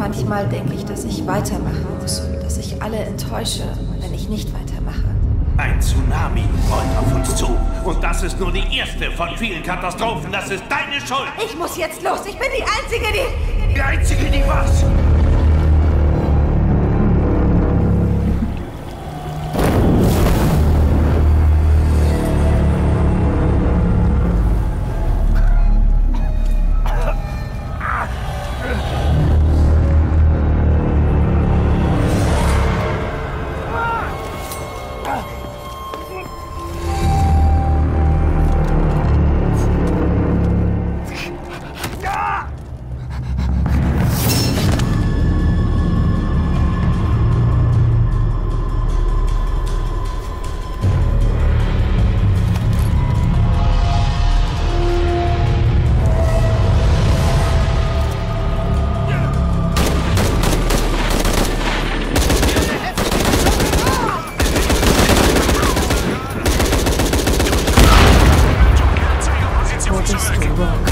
Manchmal denke ich, dass ich weitermachen muss und dass ich alle enttäusche, wenn ich nicht weitermache. Ein Tsunami rollt auf uns zu. Und das ist nur die erste von vielen Katastrophen. Das ist deine Schuld. Ich muss jetzt los. Ich bin die Einzige, die... Die Einzige, die was? Rock?